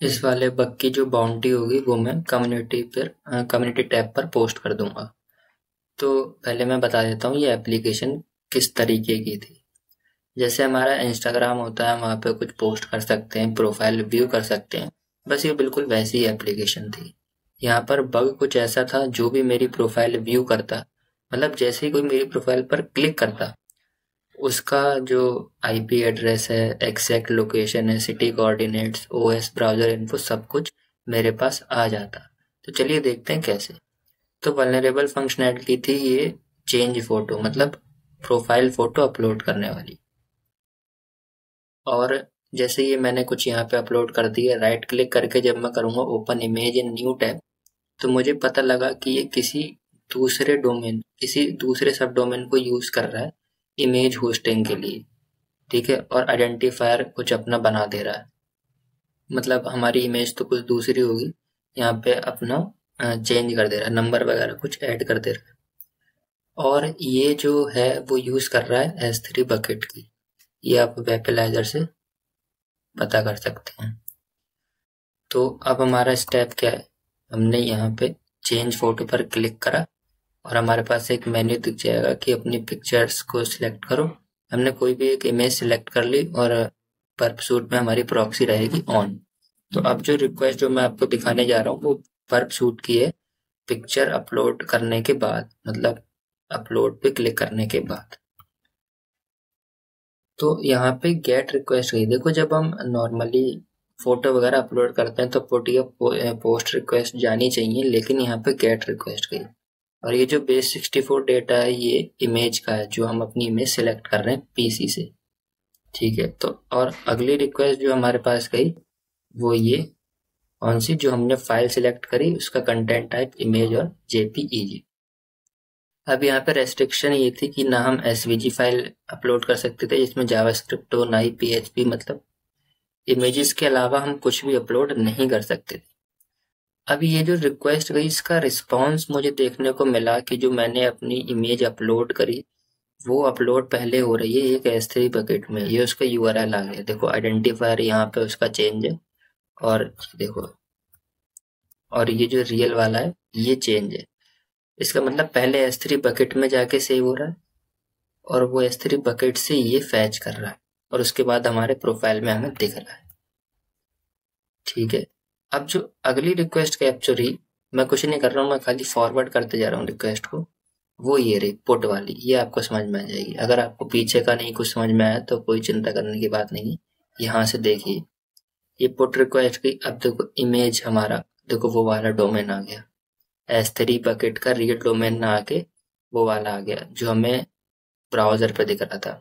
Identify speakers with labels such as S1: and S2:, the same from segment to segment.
S1: इस वाले बग की जो बाउंड्री होगी वो मैं कम्युनिटी पर कम्युनिटी टैब पर पोस्ट कर दूँगा। तो पहले मैं बता देता हूँ ये एप्लीकेशन किस तरीके की थी। जैसे हमारा इंस्टाग्राम होता है, वहाँ पे कुछ पोस्ट कर सकते हैं प्रोफ़ाइल व्यू कर सकते हैं। बस ये बिल्कुल वैसी ही एप्लीकेशन थी। यहाँ पर बग कुछ ऐसा था, जो भी मेरी प्रोफ़ाइल व्यू करता। मतलब जैसे ही कोई मेरी प्रोफ़ाइल पर क्लिक करता उसका जो आईपी एड्रेस है एग्जैक्ट लोकेशन है city coordinates OS browser info सब कुछ मेरे पास आ जाता। तो चलिए देखते हैं कैसे। तो वनरेबल फंक्शनैलिटी थी ये चेंज फ़ोटो मतलब प्रोफ़ाइल फ़ोटो अपलोड करने वाली। और जैसे ये मैंने कुछ यहाँ पे अपलोड कर दिया राइट क्लिक करके जब मैं करूँगा open image in new tab तो मुझे पता लगा कि ये किसी दूसरे डोमेन किसी दूसरे सब डोमेन को यूज़ कर रहा है। इमेज होस्टिंग के लिए, ठीक है? और आइडेंटिफायर कुछ अपना बना दे रहा है। मतलब हमारी इमेज तो कुछ दूसरी होगी, यहाँ पे अपना चेंज कर दे रहा है नंबर वगैरह कुछ ऐड कर दे रहा है। और ये जो है, वो यूज़ कर रहा है एस थ्री बकेट की। ये आप वेपिलाइजर से पता कर सकते हैं। तो अब हमारा स्टेप क्या है? हमने यहाँ पे चेंज फ़ोटो पर क्लिक करा। और हमारे पास एक मेन्यू दिख जाएगा कि अपनी पिक्चर्स को सिलेक्ट करो। हमने कोई भी एक इमेज सिलेक्ट कर ली और पर्प सूट में हमारी प्रॉक्सी रहेगी ऑन तो अब जो रिक्वेस्ट जो मैं आपको दिखाने जा रहा हूँ, वो पर्प सूट की है पिक्चर अपलोड करने के बाद मतलब अपलोड पे क्लिक करने के बाद। तो यहाँ पे गेट रिक्वेस्ट गई। देखो, जब हम नॉर्मली फ़ोटो वगैरह अपलोड करते हैं तो पोटिया पोस्ट रिक्वेस्ट जानी चाहिए, लेकिन यहाँ पे गेट रिक्वेस्ट गई। और ये जो बेस सिक्सटी फोर डेटा है, ये इमेज का है, जो हम अपनी इमेज सेलेक्ट कर रहे हैं पीसी से। ठीक है तो और अगली रिक्वेस्ट जो हमारे पास गई, वो ये कौन सी जो हमने फ़ाइल सिलेक्ट करी, उसका कंटेंट टाइप इमेज और जेपीईजी अब यहाँ पे रेस्ट्रिक्शन ये थी कि ना हम एसवीजी फ़ाइल अपलोड कर सकते थे, जिसमें जावास्क्रिप्ट हो, ना ही पी मतलब इमेजेस के अलावा हम कुछ भी अपलोड नहीं कर सकते थे। अब ये जो रिक्वेस्ट गई, इसका रिस्पांस मुझे देखने को मिला कि जो मैंने अपनी इमेज अपलोड करी, वो अपलोड पहले हो रही है एक एस थ्री बकेट में। ये उसका यू आर एल आ गया। देखो आइडेंटिफायर यहाँ पे उसका चेंज है और देखो, और ये जो रियल वाला है, ये चेंज है। इसका मतलब पहले एस थ्री बकेट में जाके सेव हो रहा है और वो एस थ्री बकेट से ये फैच कर रहा है और उसके बाद हमारे प्रोफ़ाइल में हमें दिख रहा है। ठीक है? अब जो अगली रिक्वेस्ट कैप्चर मैं कुछ नहीं कर रहा हूँ, मैं खाली फॉरवर्ड करते जा रहा हूँ रिक्वेस्ट को। वो ये रही पुट वाली, ये आपको समझ में आ जाएगी। अगर आपको पीछे का नहीं कुछ समझ में आया तो कोई चिंता करने की बात नहीं। यहाँ से देखिए, ये पुट रिक्वेस्ट की, अब देखो इमेज हमारा, देखो वो वाला डोमेन आ गया। एस थ्री बकेट का रियल डोमेन ना आके वो वाला आ गया, जो हमें ब्राउज़र पे दिख रहा था।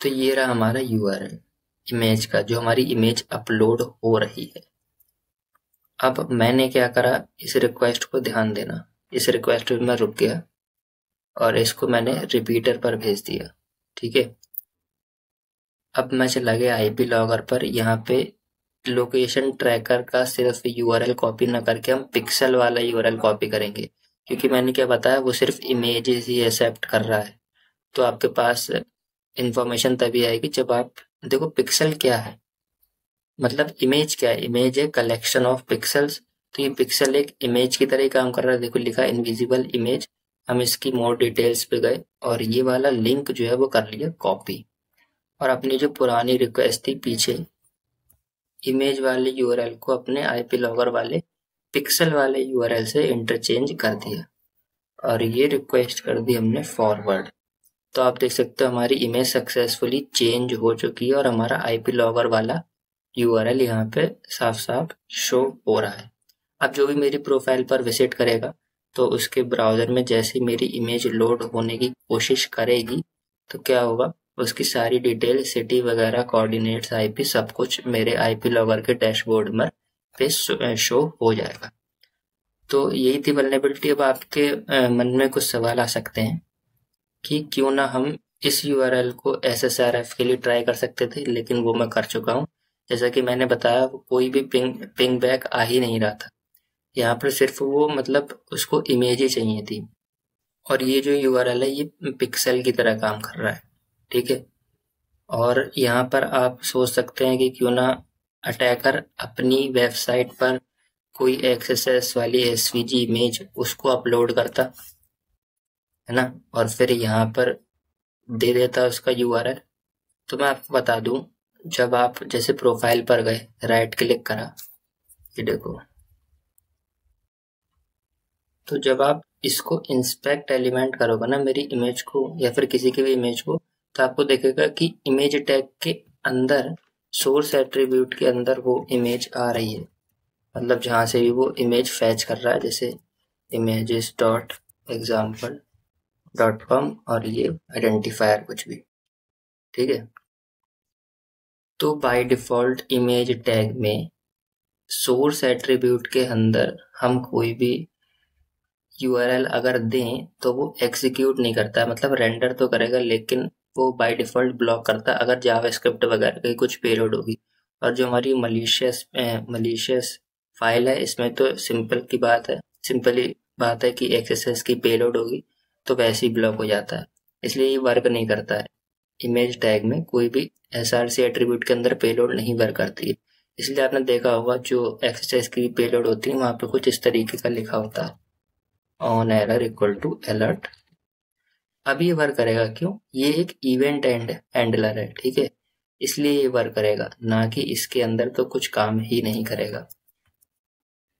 S1: तो ये रहा हमारा यूआरएल इमेज का, जो हमारी इमेज अपलोड हो रही है। अब मैंने क्या करा, इस रिक्वेस्ट को ध्यान देना। इस रिक्वेस्ट पे मैं रुक गया और इसको मैंने रिपीटर पर भेज दिया, ठीक है? अब मैं चला गया आईपी लॉगर पर। यहाँ पे लोकेशन ट्रैकर का सिर्फ़ यूआरएल कॉपी ना करके हम पिक्सल वाला यूआरएल कॉपी करेंगे, क्योंकि मैंने क्या बताया, वो सिर्फ़ इमेजेस ही एक्सेप्ट कर रहा है। तो आपके पास इंफॉर्मेशन तभी आएगी जब आप, देखो पिक्सल क्या है। मतलब इमेज क्या है? इमेज है कलेक्शन ऑफ़ पिक्सल्स तो ये पिक्सल एक इमेज की तरह ही काम कर रहा है। देखो, लिखा इनविजिबल इमेज हम इसकी मोर डिटेल्स पे गए और ये वाला लिंक जो है वो कर लिया कॉपी और अपनी जो पुरानी रिक्वेस्ट थी पीछे इमेज वाले यूआरएल को अपने आईपी लॉगर वाले पिक्सल वाले यूआरएल से इंटरचेंज कर दिया और ये रिक्वेस्ट कर दी हमने फॉरवर्ड तो आप देख सकते हो हमारी इमेज सक्सेसफुली चेंज हो चुकी है और हमारा आईपी लॉगर वाला यू आर एल यहाँ पे साफ़ साफ़ शो हो रहा है। अब जो भी मेरी प्रोफ़ाइल पर विज़िट करेगा तो उसके ब्राउज़र में जैसे मेरी इमेज लोड होने की कोशिश करेगी तो क्या होगा? उसकी सारी डिटेल सिटी वगैरह कोऑर्डिनेट्स आईपी सब कुछ मेरे आईपी लॉगर के डैशबोर्ड में पे शो हो जाएगा। तो यही थी वलनेबिलिटी अब आपके मन में कुछ सवाल आ सकते हैं कि क्यों ना हम इस यूआरएल को एसएसआरएफ के लिए ट्राई कर सकते थे, लेकिन वो मैं कर चुका हूँ। जैसा कि मैंने बताया, कोई भी पिंग पिंग बैक आ ही नहीं रहा था। यहाँ पर सिर्फ़ वो मतलब उसको इमेज ही चाहिए थी। और ये जो यूआरएल है, ये पिक्सल की तरह काम कर रहा है, ठीक है? और यहाँ पर आप सोच सकते हैं कि क्यों ना अटैकर अपनी वेबसाइट पर कोई एक्सेस वाली एस इमेज उसको अपलोड करता, है ना? और फिर यहाँ पर दे देता उसका यूआरएल तो मैं आपको बता दूँ जब आप जैसे प्रोफ़ाइल पर गए राइट क्लिक करा, ये देखो। तो जब आप इसको इंस्पेक्ट एलिमेंट करोगे ना, मेरी इमेज को या फिर किसी की भी इमेज को तो आपको देखेगा कि इमेज टैग के अंदर सोर्स एट्रीब्यूट के अंदर वो इमेज आ रही है। मतलब जहाँ से भी वो इमेज फैच कर रहा है, जैसे images dot example dot com और ये आइडेंटिफायर कुछ भी। ठीक है? तो बाय डिफ़ॉल्ट इमेज टैग में सोर्स एट्रीब्यूट के अंदर हम कोई भी यूआरएल अगर दें तो वो एग्जीक्यूट नहीं करता मतलब रेंडर तो करेगा, लेकिन वो बाय डिफ़ॉल्ट ब्लॉक करता, अगर जावा स्क्रिप्ट वगैरह की कुछ पेलोड होगी। और जो हमारी मलिशियस मलिशियस फ़ाइल है, इसमें तो सिंपल की बात है सिंपली बात है कि एक्सेस की पेलोड होगी तो वैसे ही ब्लॉक हो जाता है। इसलिए ये वर्क नहीं करता है। इमेज टैग में कोई भी एस आर सी एट्रीब्यूट के अंदर पेलोड नहीं वर्क करती है। इसलिए आपने देखा होगा जो एक्सरसाइज की पेलोड होती है, वहाँ पे कुछ इस तरीके का लिखा होता है। On error equal to alert अब ये वर्क करेगा क्यों? ये एक इवेंट एंड हैंडलर है, ठीक है? इसलिए ये वर्क करेगा, ना कि इसके अंदर तो कुछ काम ही नहीं करेगा।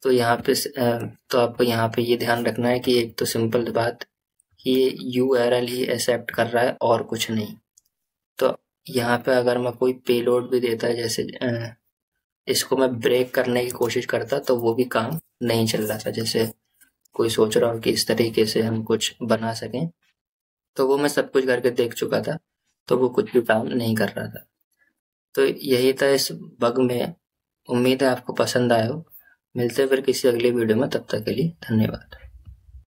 S1: तो यहाँ पे तो आपको यहाँ पे ये ध्यान रखना है कि एक तो सिंपल बात, कि ये यू एर एल ही एक्सेप्ट कर रहा है और कुछ नहीं। यहाँ पे अगर मैं कोई पेलोड भी देता है जैसे इसको मैं ब्रेक करने की कोशिश करता तो वो भी काम नहीं चल रहा था। जैसे कोई सोच रहा हो कि इस तरीके से हम कुछ बना सकें तो वो मैं सब कुछ करके देख चुका था तो वो कुछ भी काम नहीं कर रहा था। तो यही था इस बग में। उम्मीद है आपको पसंद आया हो। मिलते हैं फिर किसी अगले वीडियो में। तब तक के लिए धन्यवाद।